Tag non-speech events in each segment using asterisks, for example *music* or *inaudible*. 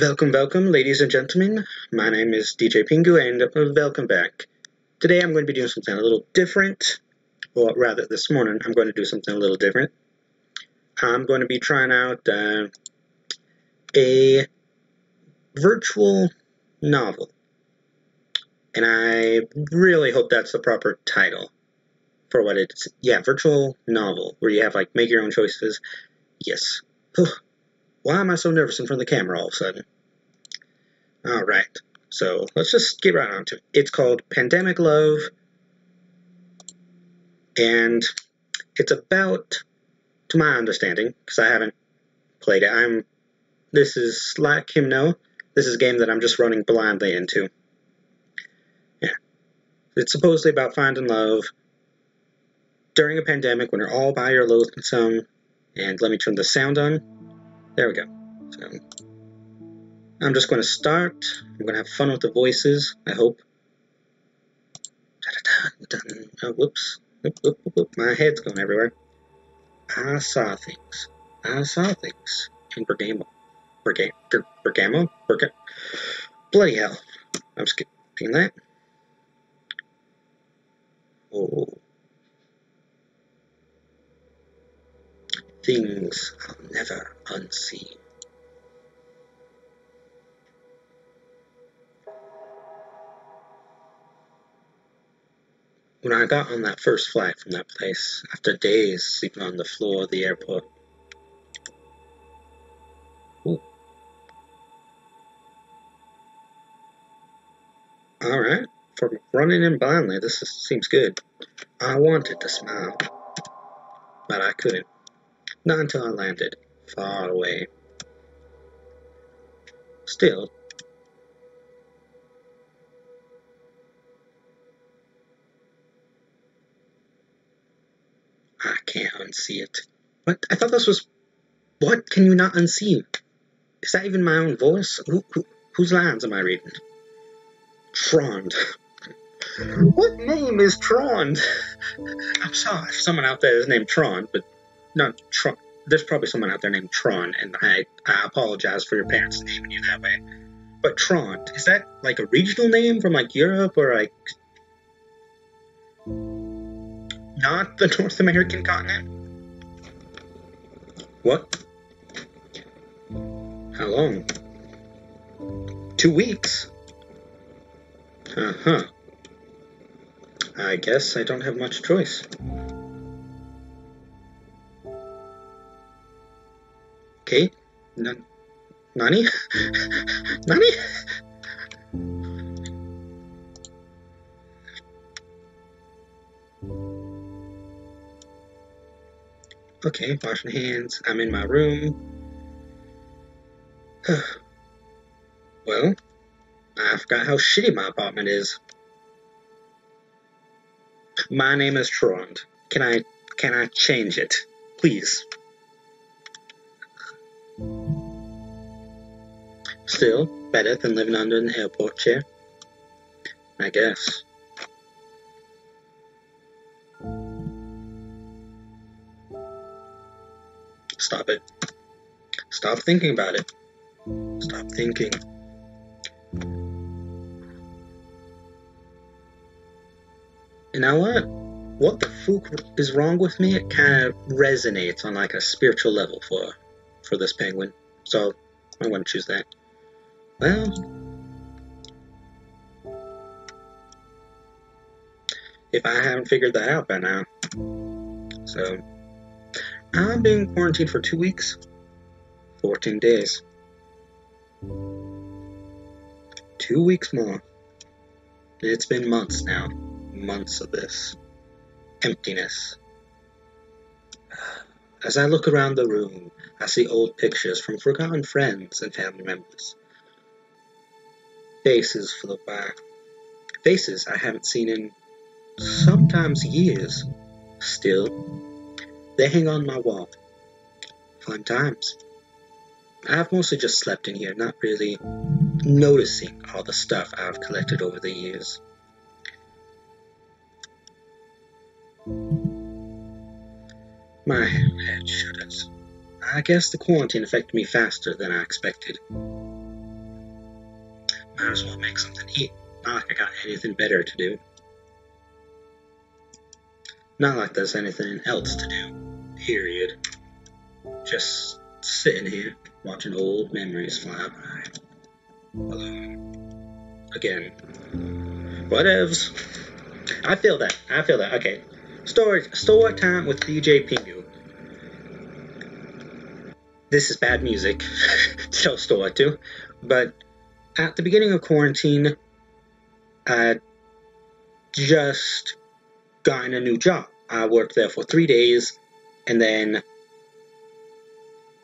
Welcome, welcome, ladies and gentlemen. My name is DJ Pingu, and uh, welcome back. Today I'm going to be doing something a little different. Or rather, this morning I'm going to do something a little different. I'm going to be trying out uh, a virtual novel. And I really hope that's the proper title for what it's. Yeah, virtual novel, where you have like make your own choices. Yes. Why am I so nervous in front of the camera all of a sudden? Alright, so let's just get right on to it. It's called Pandemic Love, and it's about, to my understanding, because I haven't played it, I'm, this is, like him know, this is a game that I'm just running blindly into. Yeah. It's supposedly about finding love during a pandemic when you're all by your lonesome, and let me turn the sound on. There we go. So, I'm just going to start. I'm going to have fun with the voices, I hope. Oh, whoops. Whoop, whoop, whoop, My head's going everywhere. I saw things. I saw things in Bergamo. Bergamo? Bergamo? Bergamo? Bloody hell. I'm skipping that. Oh. Things I'll never unsee. When I got on that first flight from that place, after days sleeping on the floor of the airport, Ooh. Alright, for running in blindly, this is, seems good. I wanted to smile, but I couldn't. Not until I landed, far away. Still, I can't unsee it. What? I thought this was. What can you not unsee? Is that even my own voice? Who, who, whose lines am I reading? Trond. what name is Trond? *laughs* I'm sorry if someone out there is named Trond, but not Tron. There's probably someone out there named Tron, and I, I apologize for your parents naming you that way. But Tron, is that like a regional name from like Europe or like not the *laughs* North American continent? What? How long? Two weeks? Uh huh. I guess I don't have much choice. Okay. Nani? *laughs* Nani? Okay, washing hands. I'm in my room. *sighs* well, I forgot how shitty my apartment is. My name is Trond. Can I can I change it? Please. Still, better than living under an airport chair. I guess. Stop it. Stop thinking about it. Stop thinking. You know what? What the fuck is wrong with me? It kind of resonates on like a spiritual level for for this penguin. So I'm going to choose that. Well, if I haven't figured that out by now. So, I've been quarantined for two weeks, 14 days. Two weeks more. It's been months now. Months of this. Emptiness. As I look around the room, I see old pictures from forgotten friends and family members. Faces float by. Faces I haven't seen in sometimes years. Still, they hang on my wall. Fun times. I've mostly just slept in here, not really noticing all the stuff I've collected over the years. My head shudders. I guess the quarantine affected me faster than I expected. Might as well make something eat. Not like I got anything better to do. Not like there's anything else to do. Period. Just sitting here, watching old memories fly by. Alone. Again. Whatevs. I feel that. I feel that. Okay. Story, story time with DJ Pingu. This is bad music *laughs* tell story to, but at the beginning of quarantine, I just gotten a new job. I worked there for three days, and then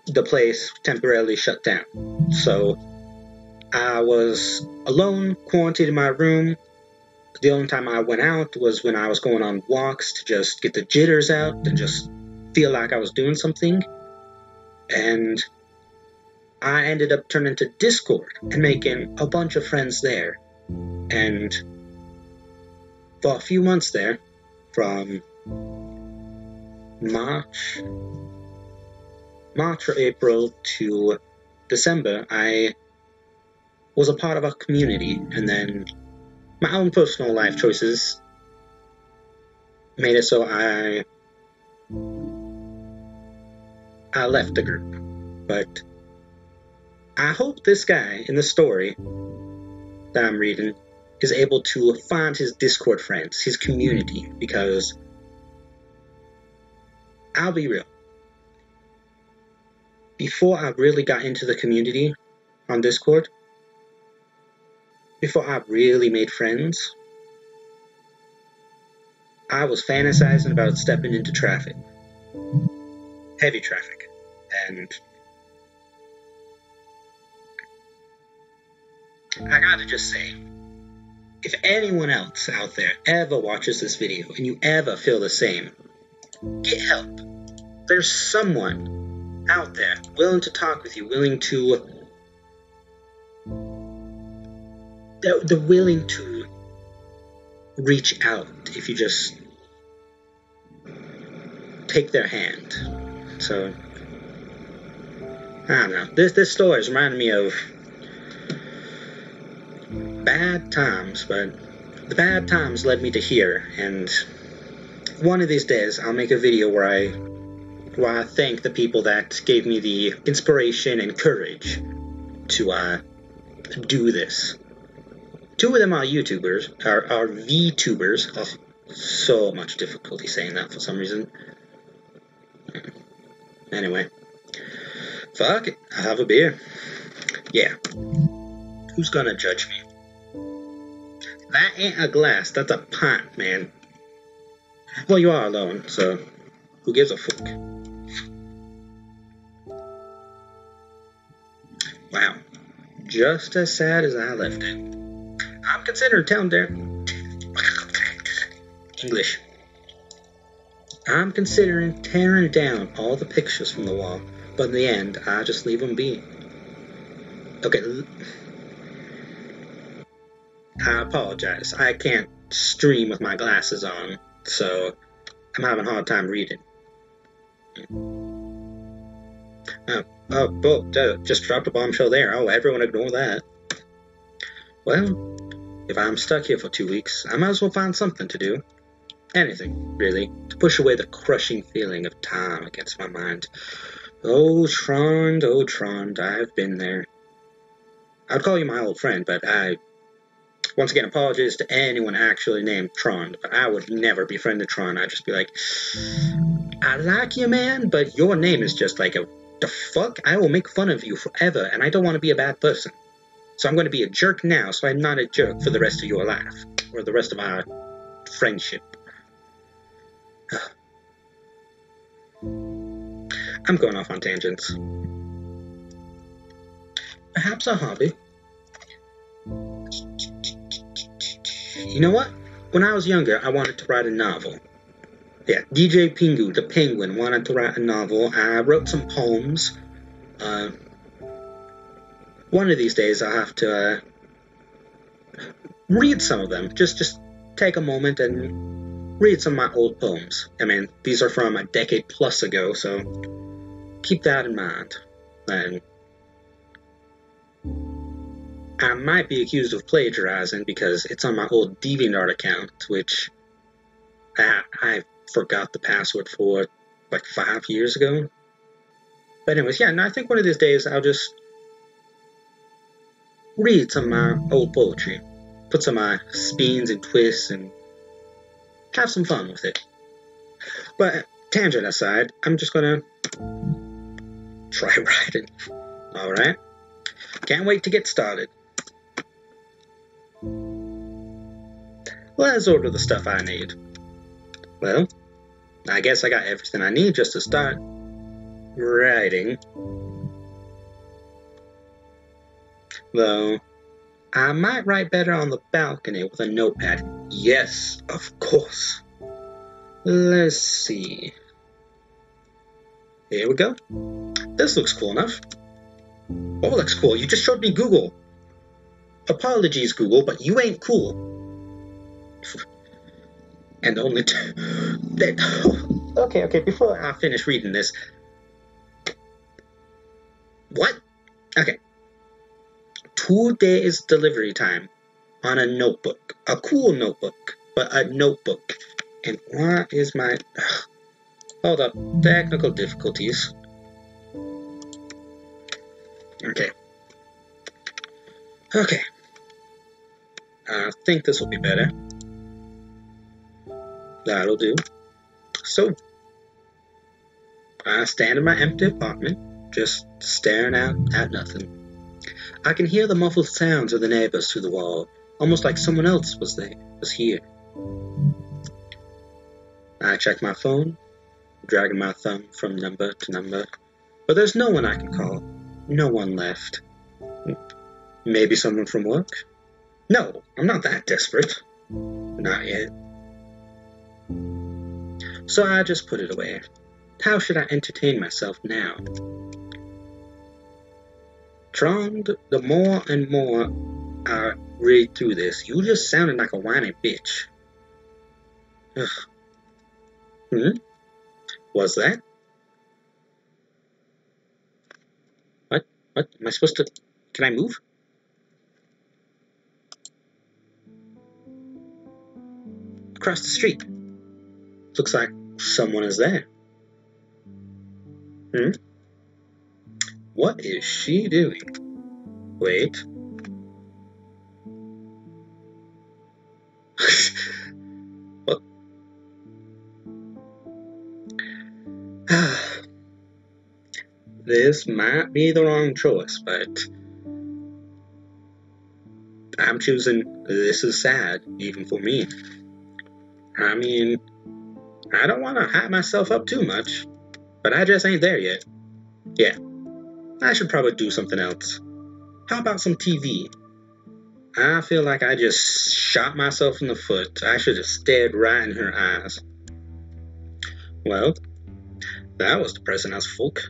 the place temporarily shut down. So I was alone, quarantined in my room. The only time I went out was when I was going on walks to just get the jitters out and just feel like I was doing something. And I ended up turning to Discord and making a bunch of friends there. And for a few months there, from March, March or April to December, I was a part of a community, and then my own personal life choices made it so I I left the group. But I hope this guy in the story that I'm reading is able to find his Discord friends, his community, because I'll be real. Before I really got into the community on Discord, before I really made friends, I was fantasizing about stepping into traffic. Heavy traffic. And I gotta just say, if anyone else out there ever watches this video and you ever feel the same, get help. There's someone out there willing to talk with you, willing to. They're, willing to reach out if you just take their hand. So, I don't know. This this story is reminding me of bad times, but the bad times led me to here, and one of these days I'll make a video where I where I thank the people that gave me the inspiration and courage to uh, do this. Two of them are YouTubers, are, are VTubers. Oh, so much difficulty saying that for some reason. Anyway. Fuck it. I have a beer. Yeah. Who's gonna judge me? That ain't a glass, that's a pint, man. Well, you are alone, so who gives a fuck? Wow. Just as sad as I left it. I'm considering telling there. English. I'm considering tearing down all the pictures from the wall, but in the end, I just leave them be. Okay. I apologize. I can't stream with my glasses on, so I'm having a hard time reading. Oh, oh, oh, just dropped a bombshell there. Oh, everyone ignore that. Well, if I'm stuck here for two weeks, I might as well find something to do. Anything, really, to push away the crushing feeling of time against my mind. Oh, Trond, oh, Trond, I've been there. I'd call you my old friend, but I. Once again, apologies to anyone actually named Tron, but I would never befriend a Trond. I'd just be like, I like you, man, but your name is just like a. The fuck? I will make fun of you forever, and I don't want to be a bad person. So I'm going to be a jerk now, so I'm not a jerk for the rest of your life, or the rest of our friendship. *sighs* I'm going off on tangents. Perhaps a hobby. You know what? When I was younger, I wanted to write a novel. Yeah, DJ Pingu, the penguin, wanted to write a novel. I wrote some poems. Uh, one of these days I'll have to uh, read some of them. Just just take a moment and read some of my old poems. I mean, these are from a decade plus ago, so keep that in mind. And I might be accused of plagiarizing because it's on my old DeviantArt account, which I, I forgot the password for like five years ago. But anyways, yeah, no, I think one of these days I'll just read some of my old poetry, put some of my spins and twists, and have some fun with it. But tangent aside, I'm just gonna try *laughs* writing. Alright? Can't wait to get started. Let's order the stuff I need. Well, I guess I got everything I need just to start writing. Though, I might write better on the balcony with a notepad. Yes, of course. Let's see. Here we go. This looks cool enough. Oh, looks cool. You just showed me Google. Apologies, Google, but you ain't cool. And only two. okay, okay, before I finish reading this. What? Okay. Two days delivery time on a notebook. A cool notebook, but a notebook. And what is my. *sighs* Hold up. Technical difficulties. Okay. Okay. I think this will be better. That'll do. So, I stand in my empty apartment, just staring out at nothing. I can hear the muffled sounds of the neighbors through the wall, almost like someone else was there, was here. I check my phone, dragging my thumb from number to number, but there's no one I can call. No one left. Maybe someone from work? No, I'm not that desperate. Not yet. So I just put it away. How should I entertain myself now? Trond, the more and more I read through this, you just sounded like a whiny bitch. Ugh. Hmm? Was that? What? What? Am I supposed to... Can I move? Across the street. Looks like someone is there. Hmm? What is she doing? Wait. *laughs* what? *sighs* this might be the wrong choice, but I'm choosing this is sad, even for me. I mean, I don't want to hype myself up too much, but I just ain't there yet. Yeah, I should probably do something else. How about some TV? I feel like I just shot myself in the foot. I should have stared right in her eyes. Well, that was depressing as fuck.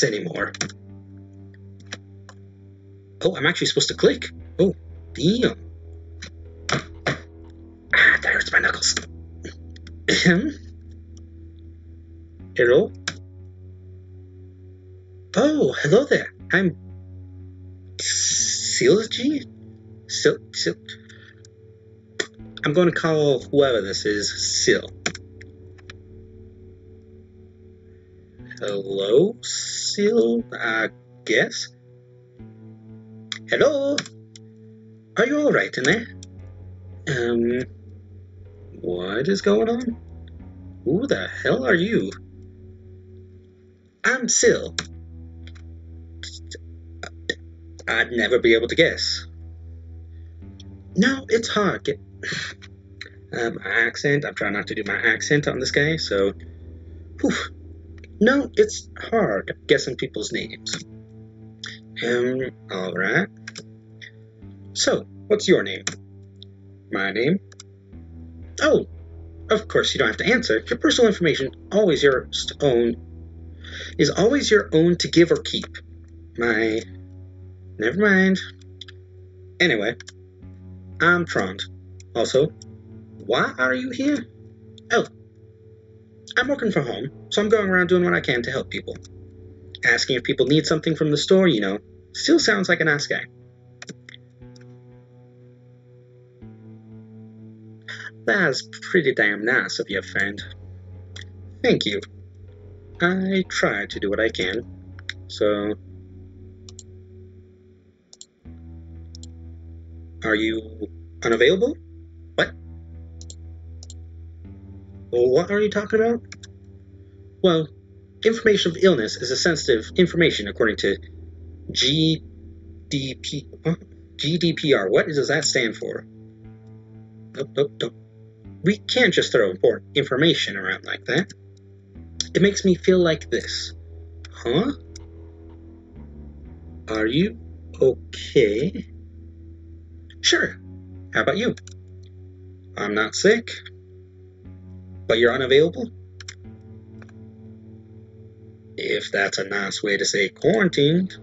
Knocks anymore? Oh, I'm actually supposed to click. Oh, damn. Ah, that hurts my knuckles. hello? Oh, hello there. I'm Silgy? Sil, Sil. I'm going to call whoever this is Sil. Hello, Seal? I guess. Hello? Are you alright in there? Um, what is going on? Who the hell are you? I'm Sil. I'd never be able to guess. No, it's hard. Get, *sighs* um, accent. I'm trying not to do my accent on this guy, so. Whew. No, it's hard guessing people's names. Um, alright. So, what's your name? My name? Oh, of course you don't have to answer. Your personal information always yours to own is always your own to give or keep. My never mind. Anyway, I'm Trond. Also, Why are you here? Oh, I'm working from home, so I'm going around doing what I can to help people. Asking if people need something from the store, you know, still sounds like an nice guy. That's pretty damn nice of you, friend. Thank you. I try to do what I can, so... Are you unavailable? What? What are you talking about? Well, information of illness is a sensitive information according to GDP? GDPR. What does that stand for? Nope, nope, nope. We can't just throw important information around like that. It makes me feel like this. Huh? Are you okay? Sure. How about you? I'm not sick. But you're unavailable? If that's a nice way to say quarantined.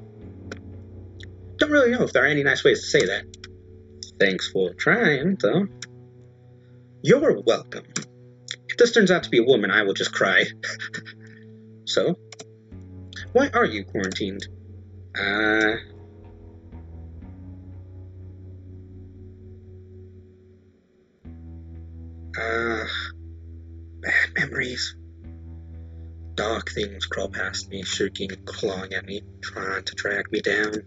Don't really know if there are any nice ways to say that. Thanks for trying, though. You're welcome. If this turns out to be a woman, I will just cry. *laughs* so, why are you quarantined? Uh. Uh. Bad memories. Dark things crawl past me, shrieking, clawing at me, trying to drag me down.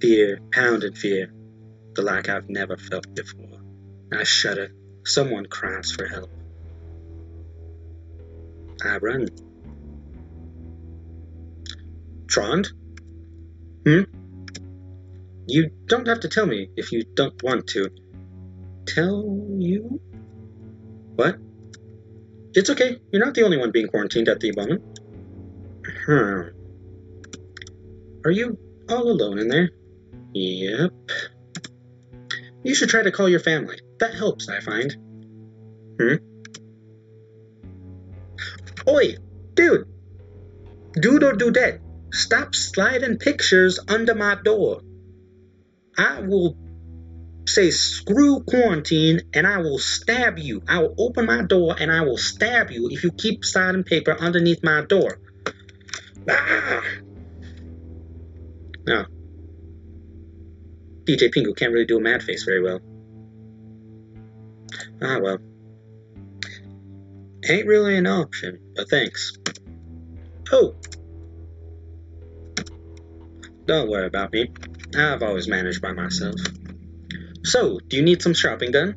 Fear, pounded fear, the like I've never felt before. I shudder. Someone cries for help. I run. Trond? Hmm? You don't have to tell me if you don't want to. Tell you? What? It's okay. You're not the only one being quarantined at the moment. Hmm. Are you all alone in there? Yep. You should try to call your family. That helps, I find. Hmm? Oi, dude! Dude or dudette, stop sliding pictures under my door. I will say screw quarantine and I will stab you. I will open my door and I will stab you if you keep sliding paper underneath my door. Ah! No. DJ Pingu can't really do a mad face very well. Ah, well. Ain't really an option, but thanks. Oh! Don't worry about me. I've always managed by myself. So, do you need some shopping done?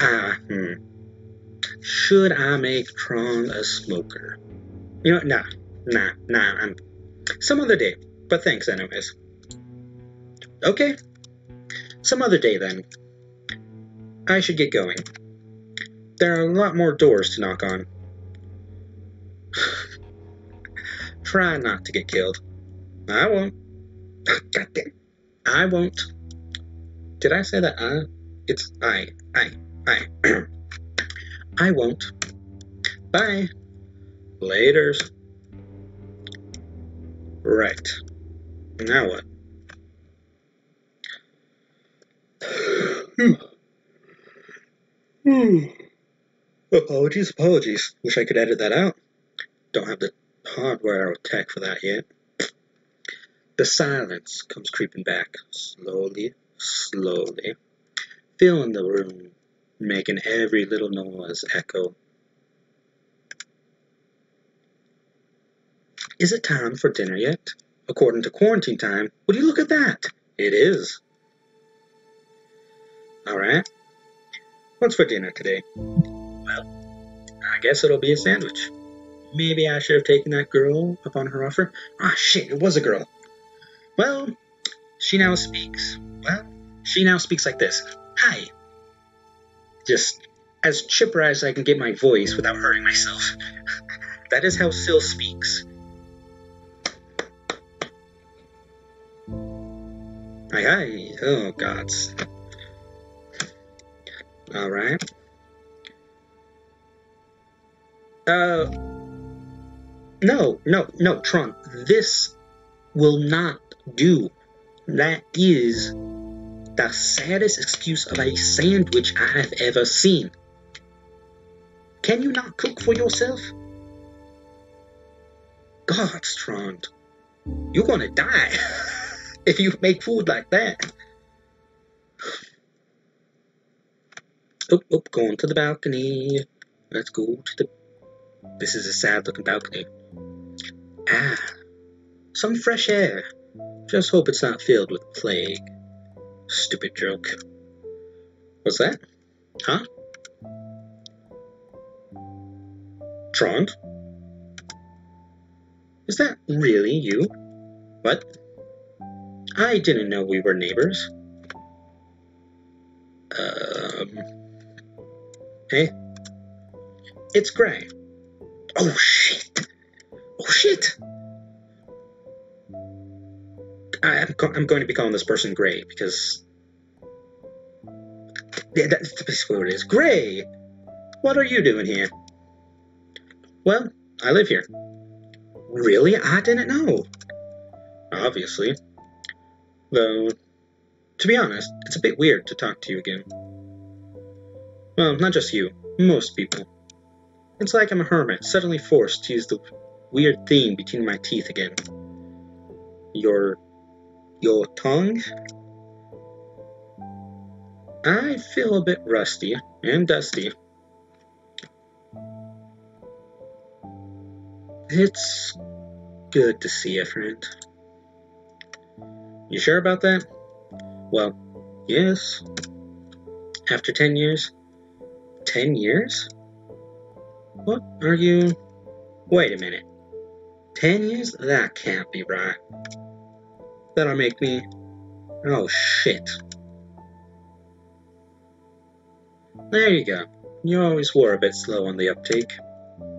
Ah, hmm. Should I make Tron a smoker? You know, nah, Nah, nah, I'm some other day. But thanks anyways. Okay. Some other day then. I should get going. There are a lot more doors to knock on. *sighs* Try not to get killed. I won't. I won't. Did I say that? I? It's I. I. I. *clears throat* I won't. Bye. Laters. Right. Now what? *sighs* Hmm. apologies, apologies. Wish I could edit that out. Don't have the hardware or tech for that yet. The silence comes creeping back, slowly, slowly, filling the room, making every little noise echo Is it time for dinner yet? According to quarantine time, would you look at that? It is. Alright. What's for dinner today? Well, I guess it'll be a sandwich. Maybe I should have taken that girl up on her offer. Ah, shit, it was a girl. Well, she now speaks. Well, she now speaks like this Hi. Just as chipper as I can get my voice without hurting myself. *laughs* that is how Sil speaks. Hi, hi. Oh, gods. Alright. Uh, no, no, no, Tron. This will not do. That is the saddest excuse of a sandwich I have ever seen. Can you not cook for yourself? God, Tron, you're gonna die *laughs* if you make food like that. Oh, oh, going to the balcony. Let's go to the. This is a sad looking balcony. Ah, some fresh air. Just hope it's not filled with plague. Stupid joke. What's that? Huh? Trond? Is that really you? What? I didn't know we were neighbors. Um. Hey? It's Gray. Oh shit! Oh shit! I, am I'm going to be calling this person Gray because. Yeah, that's basically what it is. Gray! What are you doing here? Well, I live here. Really? I didn't know. Obviously. Though, to be honest, it's a bit weird to talk to you again. Well, not just you, most people. It's like I'm a hermit, suddenly forced to use the weird thing between my teeth again. Your your tongue. I feel a bit rusty and dusty. It's good to see you, friend. You sure about that? Well, yes. After 10 years? 10 years? What are you? Wait a minute. 10 years? That can't be right. That'll make me. Oh shit. There you go. You always were a bit slow on the uptake.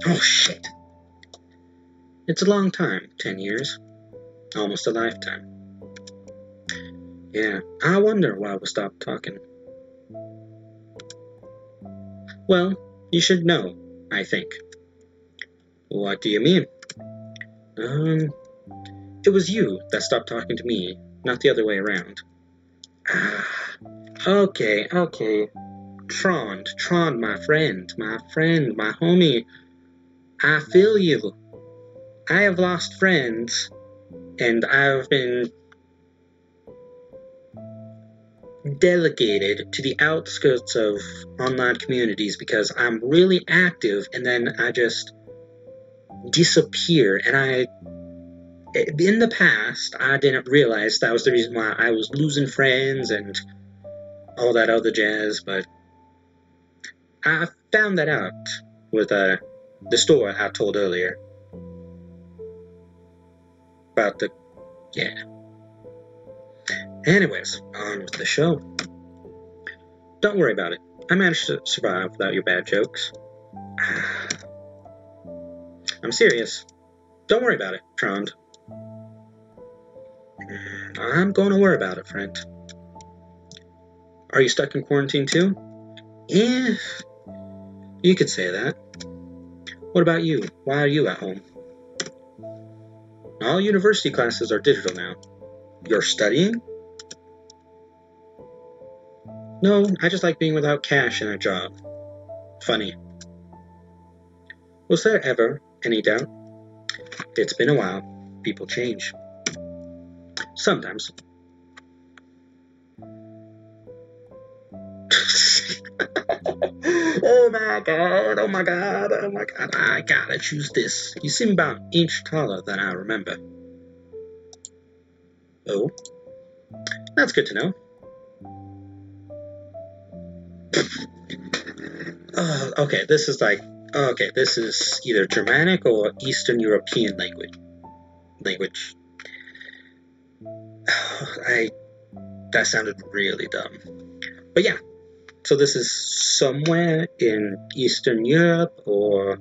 Oh shit. It's a long time, 10 years. Almost a lifetime. Yeah, I wonder why we stopped talking. Well, you should know, I think. What do you mean? Um, it was you that stopped talking to me, not the other way around. Ah, okay, okay. Trond, Trond, my friend, my friend, my homie. I feel you. I have lost friends, and I've been delegated to the outskirts of online communities because I'm really active and then I just disappear and I in the past, I didn't realize that was the reason why I was losing friends and all that other jazz, but I found that out with uh, the story I told earlier. About the. Yeah. Anyways, on with the show. Don't worry about it. I managed to survive without your bad jokes. *sighs* I'm serious. Don't worry about it, Trond. I'm going to worry about it, friend. Are you stuck in quarantine too? Yeah, you could say that. What about you? Why are you at home? All university classes are digital now. You're studying? No, I just like being without cash and a job. Funny. Was there ever any doubt? It's been a while. People change. Sometimes. *laughs* oh my god, oh my god, oh my god, I gotta choose this. You seem about an inch taller than I remember. Oh, that's good to know. oh, *laughs* okay, this is like, Oh, okay, this is either Germanic or Eastern European language. Language. *sighs* I that sounded really dumb. But yeah, so this is somewhere in Eastern Europe or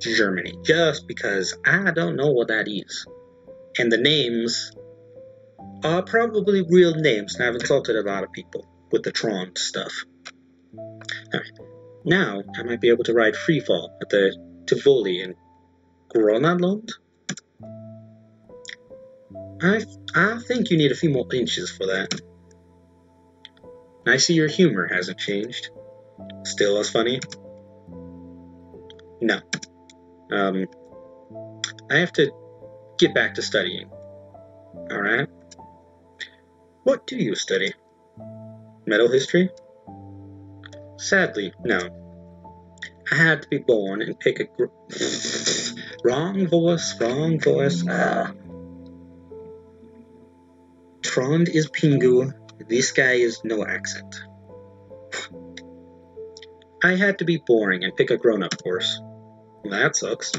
Germany, just because I don't know what that is. And the names are probably real names, and I've insulted a lot of people with the Tron stuff. Alright, now I might be able to ride Freefall at the Tivoli in Gröna Lund? I, I think you need a few more inches for that. I see your humor hasn't changed. Still as funny? No. Um, I have to get back to studying. Alright? What do you study? Metal history? Sadly, no. I had to be born and pick a gr- wrong voice, wrong voice. Ah. Trond is Pingu. This guy is no accent. I had to be boring and pick a grown-up course. That sucks.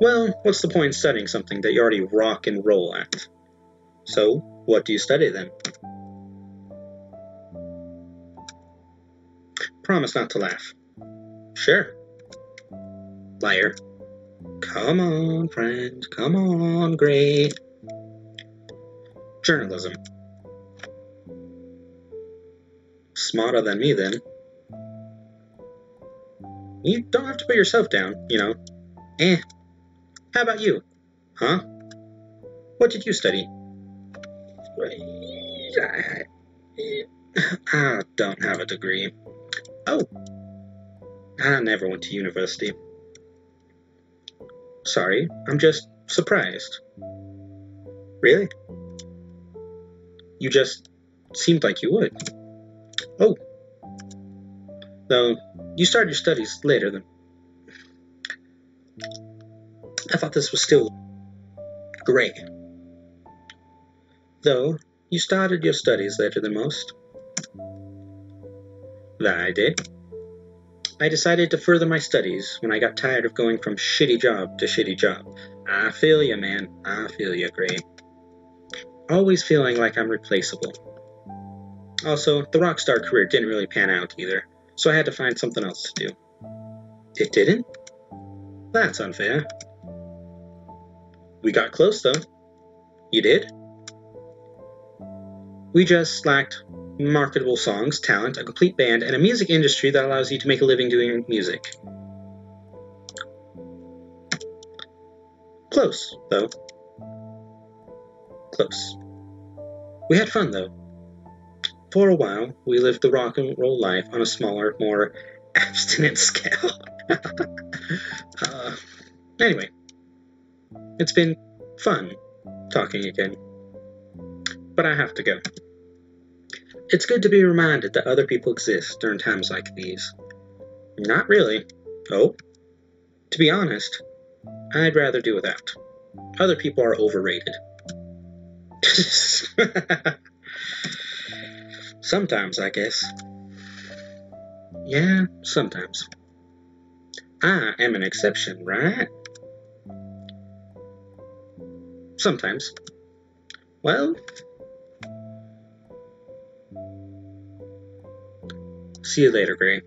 Well, what's the point in studying something that you already rock and roll at? So, what do you study then? Promise not to laugh. Sure. Liar. Come on, friend. Come on, great. Journalism. Smarter than me, then. You don't have to put yourself down, you know. Eh. How about you? Huh? What did you study? I don't have a degree. Oh. I never went to university. Sorry, I'm just surprised. Really? You just seemed like you would. Oh. Though, you started your studies later than. I thought this was still gray. Though, you started your studies later than most. That I did. I decided to further my studies when I got tired of going from shitty job to shitty job. I feel ya, man. I feel ya, Gray. Always feeling like I'm replaceable. Also, the rockstar career didn't really pan out either, so I had to find something else to do. It didn't? That's unfair. We got close, though. You did? We just lacked marketable songs, talent, a complete band, and a music industry that allows you to make a living doing music. Close, though. Close. We had fun, though. For a while, we lived the rock and roll life on a smaller, more *laughs* abstinent scale. *laughs* uh, anyway, it's been fun talking again. But I have to go. It's good to be reminded that other people exist during times like these. Not really. Oh, to be honest, I'd rather do without. Other people are overrated. *laughs* sometimes, I guess. Yeah, sometimes. I am an exception, right? Sometimes. Well, See you later, Gray.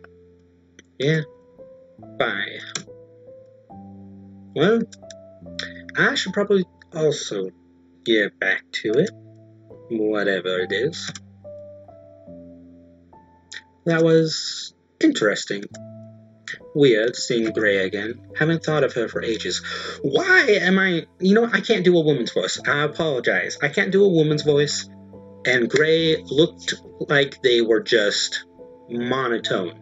Yeah. Bye. Well, I should probably also get back to it. Whatever it is. That was interesting. Weird seeing Gray again. Haven't thought of her for ages. Why am I. You know, I can't do a woman's voice. I apologize. I can't do a woman's voice. And Gray looked like they were just monotone.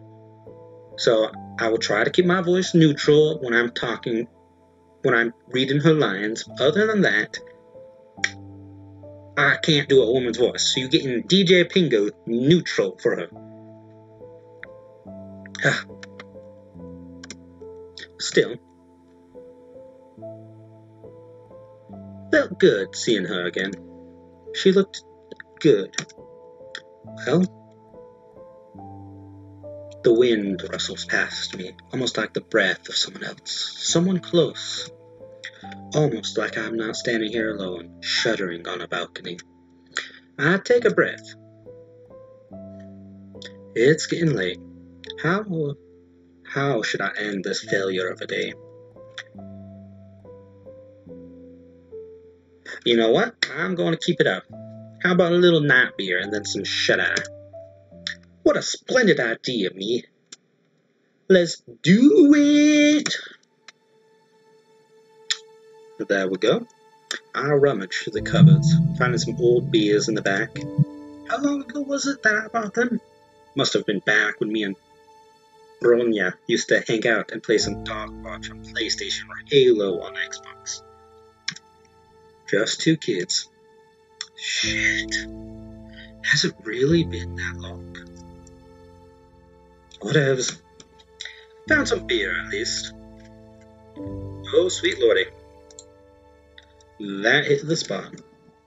So I will try to keep my voice neutral when I'm talking, when I'm reading her lines. Other than that, I can't do a woman's voice. So you're getting DJ Pingu neutral for her. Ah. Still, felt good seeing her again. She looked good. Well, the wind rustles past me, almost like the breath of someone else, someone close. Almost like I'm not standing here alone, shuddering on a balcony. I take a breath. It's getting late. How how should I end this failure of a day? You know what? I'm going to keep it up. How about a little night beer and then some shut eye? What a splendid idea, me. Let's do it! There we go. I'll rummage through the cupboards, finding some old beers in the back. How long ago was it that I bought them? Must have been back when me and Bronya used to hang out and play some Dog Watch on PlayStation or Halo on Xbox. Just two kids. Shit. Has it really been that long? Whatevs. Found some beer at least. Oh, sweet lordy. That hit the spot.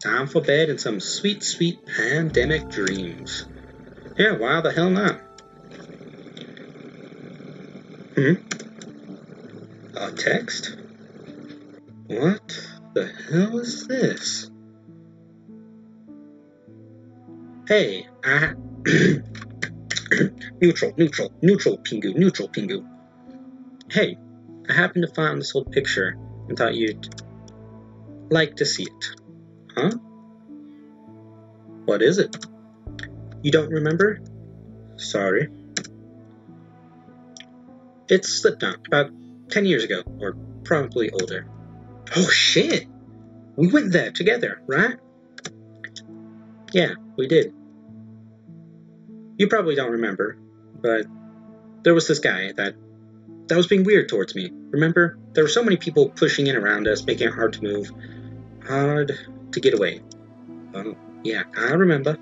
Time for bed and some sweet, sweet pandemic dreams. Yeah, why the hell not? Hmm? A text? What the hell is this? Hey, I. *clears throat* neutral, neutral, neutral, Pingu, neutral, Pingu. Hey, I happened to find this old picture and thought you'd like to see it. Huh? What is it? You don't remember? Sorry. It slipped out about 10 years ago, or probably older. Oh shit! We went there together, right? Yeah, we did. You probably don't remember, but there was this guy that that was being weird towards me. Remember? There were so many people pushing in around us, making it hard to move. Hard to get away. Oh, yeah, I remember.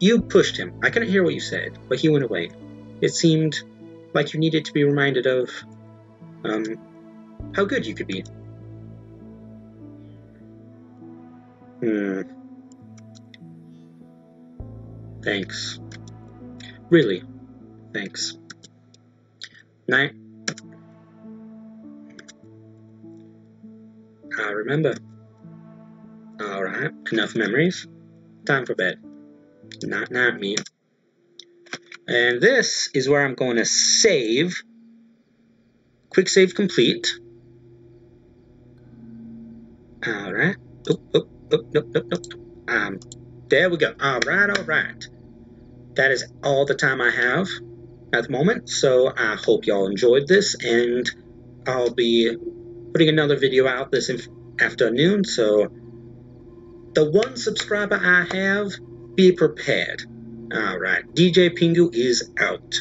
You pushed him. I couldn't hear what you said, but he went away. It seemed like you needed to be reminded of, um, how good you could be. Hmm. Thanks. Really, thanks. Night. I remember. Alright, enough memories. Time for bed. Not not me. And this is where I'm going to save. Quick save complete. Alright. Oh, oh, oh, nope, nope, nope. Um, there we go. Alright, alright. That is all the time I have at the moment, so I hope y'all enjoyed this, and I'll be putting another video out this afternoon, so the one subscriber I have, be prepared. Alright, DJ Pingu is out.